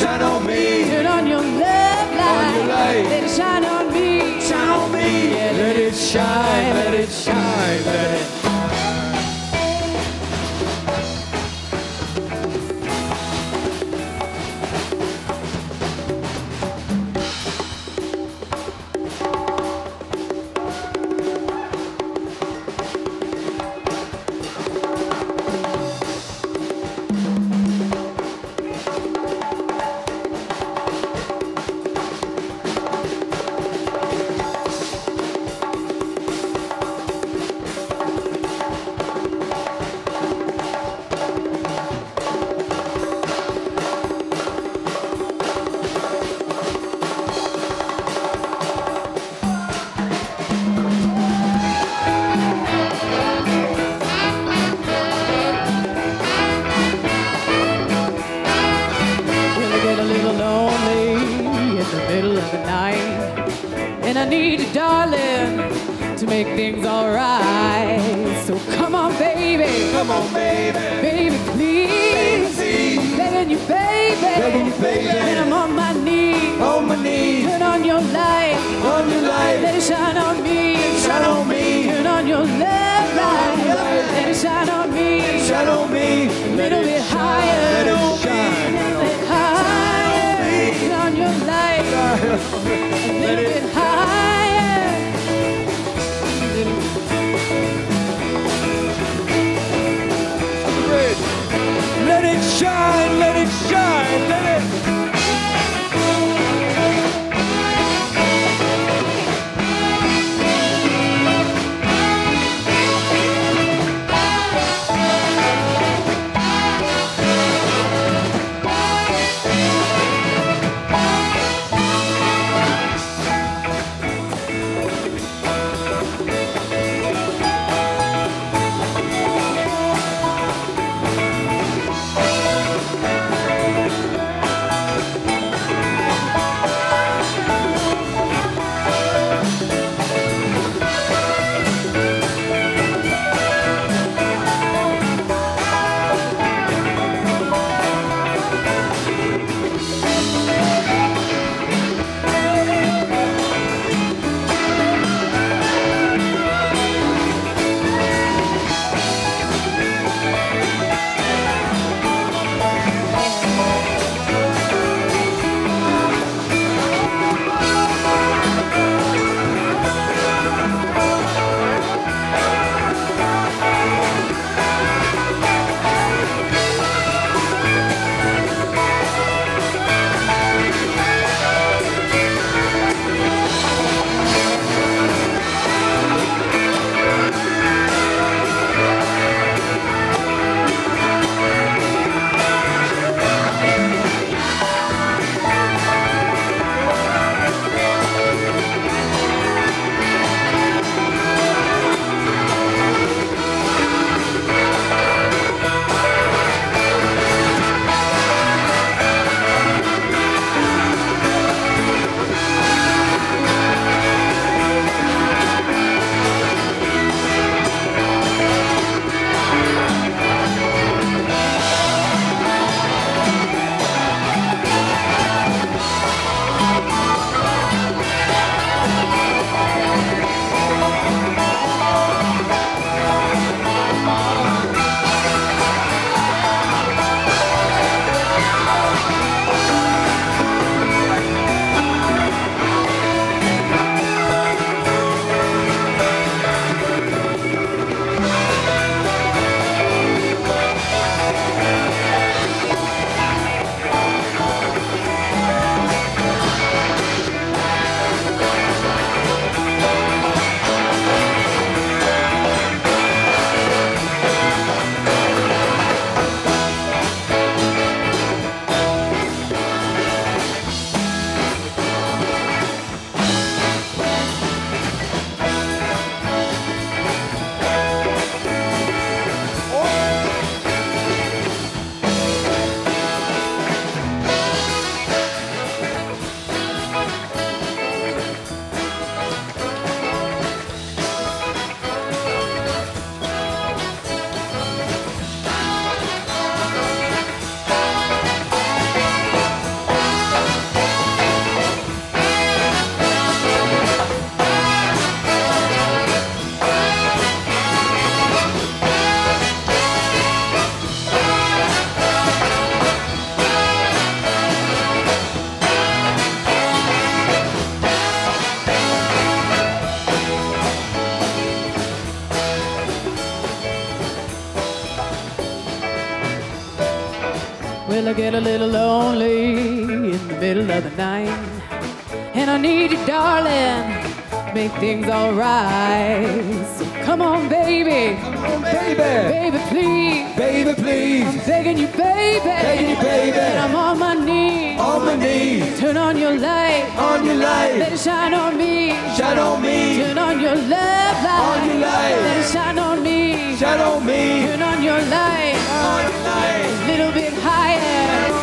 Shine on me. Turn on your love light. your light. Let it shine on me. Shine on me. Yeah, Let it shine. Let it shine. Let it When middle of the night, and I need you, darling, to make things alright. So come on, baby, Come on, baby. baby, please. Please. Begging you, baby, Begging you, baby. and I'm on my knees. On my knees. Turn on your light, On your let light. it shine on me. Shine on me. Get a little lonely in the middle of the night. And I need you, darling, to make things alright. So come on, baby. Oh, baby. Baby, please. Baby, please. I'm begging you, baby. Begging you, baby. And I'm on. On my knees. Turn on your light. On your light. Let it shine on me. Shine on me. Turn on your love light. On your light. Let it shine on me. Shine on me. Turn on your light. On your light. A Little bit higher.